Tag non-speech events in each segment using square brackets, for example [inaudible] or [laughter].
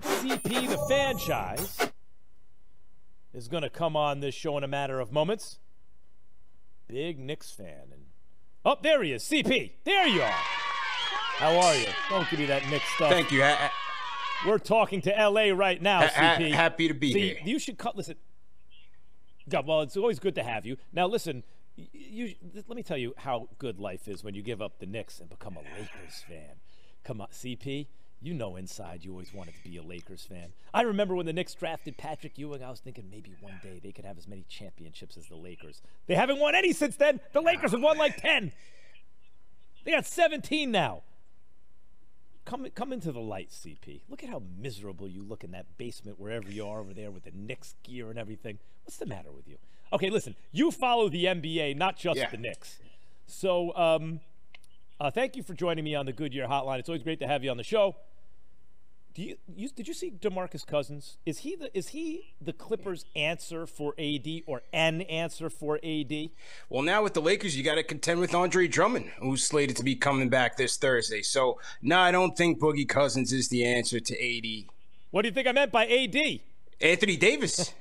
CP the Fanchise is going to come on this show in a matter of moments. Big Knicks fan. And oh, there he is, CP. There you are. How are you? Don't give me that Knicks stuff. Thank you. Ha- We're talking to LA right now, ha- CP. happy to be See, here. you should cut. Listen. God, well, it's always good to have you. Now, listen. You, let me tell you how good life is when you give up the Knicks and become a Lakers fan. Come on, CP. You know inside you always wanted to be a Lakers fan. I remember when the Knicks drafted Patrick Ewing, I was thinking maybe one day they could have as many championships as the Lakers. They haven't won any since then. The Lakers have won like 10. They got 17 now. Come, come into the light, CP. Look at how miserable you look in that basement wherever you are over there with the Knicks gear and everything. What's the matter with you? Okay, listen. You follow the NBA, not just Yeah. the Knicks. So, um, uh, thank you for joining me on the Goodyear Hotline. It's always great to have you on the show. Do you, you did you see DeMarcus Cousins? Is he the is he the Clippers' answer for AD or an answer for AD? Well, now with the Lakers, you got to contend with Andre Drummond, who's slated to be coming back this Thursday. So, no, I don't think Boogie Cousins is the answer to AD. What do you think I meant by AD? Anthony Davis.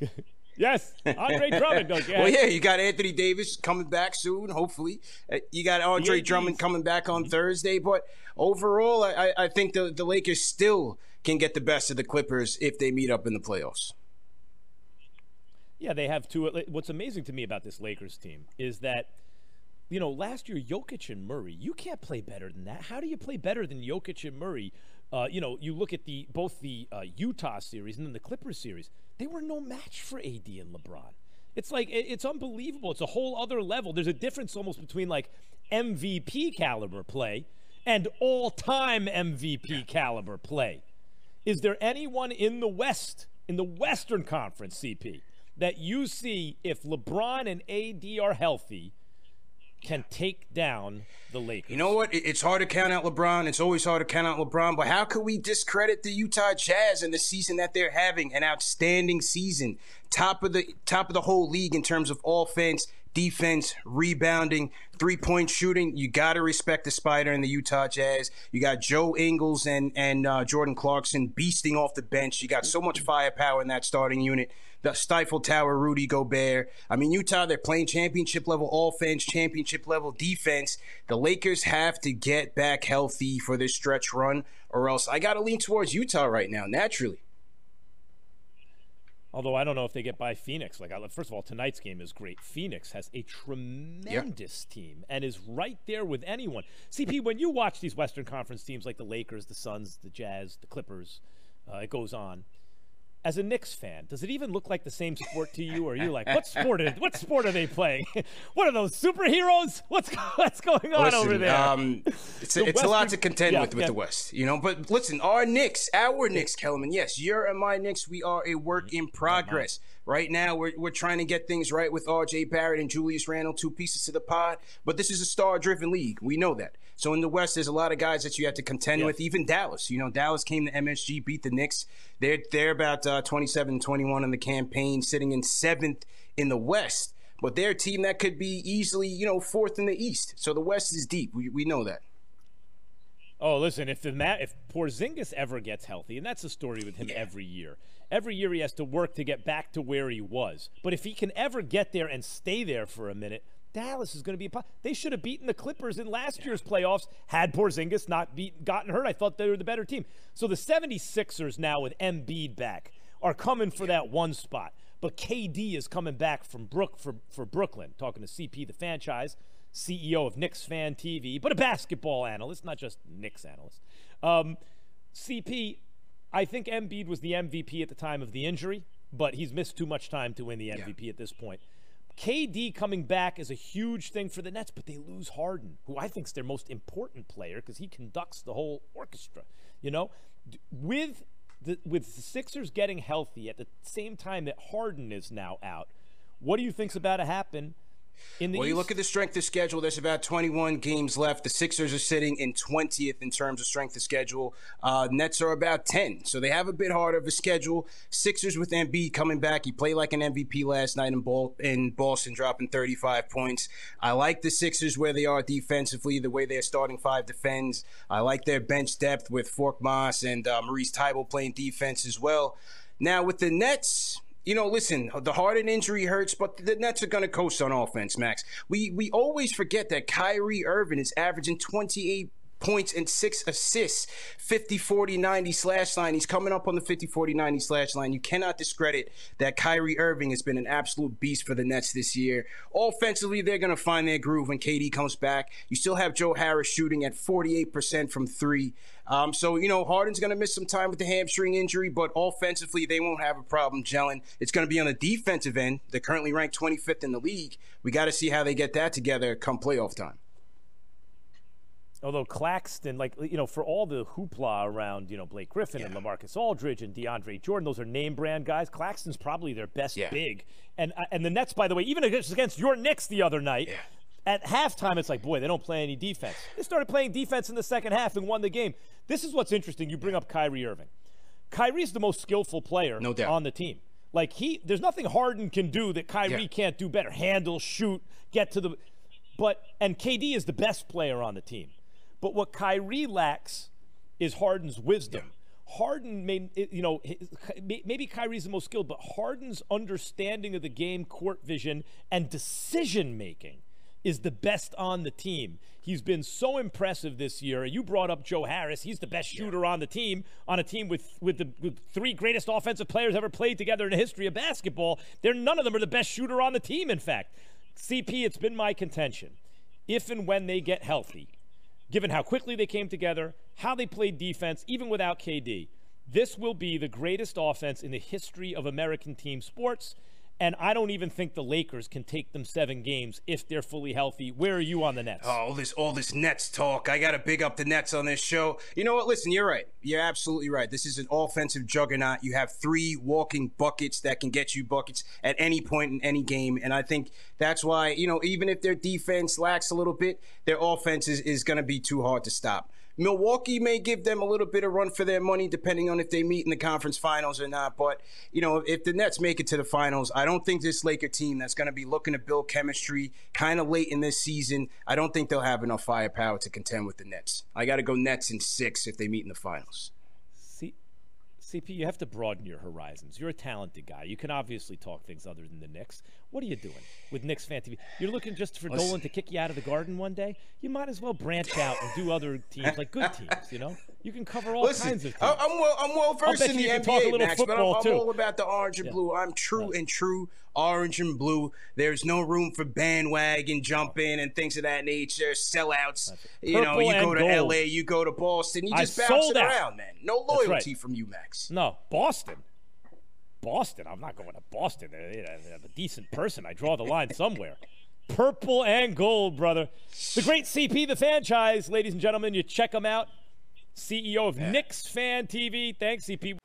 [laughs] Yes, Andre Drummond. [laughs] Okay. well, yeah, you got Anthony Davis coming back soon, hopefully. Uh, You got Andre ADs. Drummond coming back on Thursday. But overall, I, I- I think the, the Lakers still can get the best of the Clippers if they meet up in the playoffs. Yeah, they have two. What's amazing to me about this Lakers team is that, you know, last year Jokic and Murray, you can't play better than that. How do you play better than Jokic and Murray? Uh, you know, you look at the both the uh, Utah series and then the Clippers series. They were no match for AD and LeBron. It's like it's unbelievable. It's a whole other level. There's a difference almost between like MVP caliber play and all-time MVP caliber play. Is there anyone in the West, in the Western Conference, CP, that you see if LeBron and AD are healthy, can take down the Lakers? You know what? It's hard to count out LeBron. It's always hard to count out LeBron. But how could we discredit the Utah Jazz and the season that they're having? An outstanding season, top of the top of the whole league in terms of offense, defense, rebounding, three point shooting. You got to respect the Spider and the Utah Jazz. You got Joe Ingles and and uh, Jordan Clarkson beasting off the bench. You got so much firepower in that starting unit. The Stifle Tower, Rudy Gobert. I mean, Utah, they're playing championship level offense, championship level defense. The Lakers have to get back healthy for this stretch run, or else I got to lean towards Utah right now, naturally. Although I don't know if they get by Phoenix. Like, I- first of all, tonight's game is great. Phoenix has a tremendous team and is right there with anyone. CP, when you watch these Western Conference teams like the Lakers, the Suns, the Jazz, the Clippers, uh, it goes on. As a Knicks fan, does it even look like the same sport to you, or are you like, what sport? Are, what sport are they playing? [laughs] what are those superheroes? What's [laughs] what's going on over there? Um, it's The a, it's a lot to contend yeah, with with yeah. the West, you know. But listen, our Knicks, our Knicks, Kellerman. Yes, your and my Knicks. We are a work Mm-hmm. in progress. Right now, we're, we're trying to get things right with R.J. Barrett and Julius Randle, two pieces to the pod. But this is a star-driven league. We know that. So in the West, there's a lot of guys that you have to contend Yes. with. Even Dallas. You know, Dallas came to MSG, beat the Knicks. They're they're about uh, 27, 21 in the campaign, sitting in seventh in the West. But they're a team that could be easily, you know, fourth in the East. So the West is deep. We, we know that. Oh, listen, if the Ma- if Porzingis ever gets healthy, and that's the story with him every year. Every year he has to work to get back to where he was. But if he can ever get there and stay there for a minute, Dallas is going to be. A they should have beaten the Clippers in last year's playoffs had Porzingis not beat, gotten hurt. I thought they were the better team. So the 76ers now with Embiid back are coming for that one spot. But KD is coming back from Brook for, for Brooklyn, talking to CP, the Fanchise, CEO of Knicks Fan TV, but a basketball analyst, not just Knicks analyst. Um, CP, I think Embiid was the MVP at the time of the injury, but he's missed too much time to win the MVP at this point. KD coming back is a huge thing for the Nets, but they lose Harden, who I think is their most important player because he conducts the whole orchestra. You know, with the with the Sixers getting healthy at the same time that Harden is now out, what do you think's about to happen In the well, you look at the strength of schedule. There's about 21 games left. The Sixers are sitting in 20th in terms of strength of schedule. Uh, Nets are about 10, so they have a bit harder of a schedule. Sixers with Embiid coming back. He played like an MVP last night in, Bol- in Boston, dropping 35 points. I like the Sixers where they are defensively, the way their starting five defends. I like their bench depth with Korkmaz and uh, Matisse Thybulle playing defense as well. Now with the Nets you know, listen, the Harden injury hurts, but the Nets are going to coast on offense, Max. We we always forget that Kyrie Irving is averaging 28 points and six assists, 50 40 90 slash line. He's coming up on the 50 40 90 slash line. You cannot discredit that Kyrie Irving has been an absolute beast for the Nets this year. Offensively, they're going to find their groove when KD comes back. You still have Joe Harris shooting at 48% from three. Um, so, you know, Harden's going to miss some time with the hamstring injury, but offensively, they won't have a problem gelling. It's going to be on the defensive end. They're currently ranked 25th in the league. We got to see how they get that together come playoff time. Although Claxton, like you know, for all the hoopla around, you know, Blake Griffin yeah. and LaMarcus Aldridge and DeAndre Jordan, those are name brand guys. Claxton's probably their best yeah. big, and uh, and the Nets, by the way, even against, against your Knicks the other night, yeah. at halftime, it's like, boy, they don't play any defense. They started playing defense in the second half and won the game. This is what's interesting. You bring up Kyrie Irving. Kyrie's the most skillful player no doubt. on the team. Like he, there's nothing Harden can do that Kyrie can't do better. Handle, shoot, get to the, but and KD is the best player on the team. But what Kyrie lacks is Harden's wisdom. Yeah. Harden may, you know, maybe Kyrie's the most skilled, but Harden's understanding of the game, court vision, and decision making is the best on the team. He's been so impressive this year. You brought up Joe Harris. He's the best shooter yeah. on the team, on a team with with the with three greatest offensive players ever played together in the history of basketball. They're none of them are the best shooter on the team. In fact, CP, it's been my contention. If and when they get healthy, given how quickly they came together, how they played defense, even without KD. This will be the greatest offense in the history of American team sports. And I don't even think the Lakers can take them seven games if they're fully healthy. Where are you on the Nets? Oh, all this all this Nets talk. I got to big up the Nets on this show. You know what? Listen, you're right. You're absolutely right. This is an offensive juggernaut. You have three walking buckets that can get you buckets at any point in any game. And I think that's why, you know, even if their defense lacks a little bit, their offense is, is going to be too hard to stop. Milwaukee may give them a little bit of run for their money, depending on if they meet in the conference finals or not. But you know, if the Nets make it to the finals, I don't think this Laker team that's going to be looking to build chemistry kind of late in this season. I don't think they'll have enough firepower to contend with the Nets. I got to go Nets in six if they meet in the finals. CP, you have to broaden your horizons. You're a talented guy. You can obviously talk things other than the Knicks. What are you doing with Knicks fan TV? You're looking just for Listen. Dolan to kick you out of the garden one day? You might as well branch out and do other teams, like good teams, you know? You can cover all Listen, kinds of teams. I'm well, I'm well versed in the NBA, Max, but I'm, I'm all about the orange and yeah. blue. I'm true yeah. and true orange and blue. There's no room for bandwagon jumping and things of that nature. Sellouts. You know, you go to gold. LA, you go to Boston, you just I bounce it out. around, man. No loyalty right. from you, Max. No, Boston. Boston. I'm not going to Boston. I'm a decent person. I draw the line somewhere. [laughs] Purple and gold, brother. The great CP, the Fanchise, ladies and gentlemen. You check him out. CEO of yeah. Knicks Fan TV. Thanks, CP.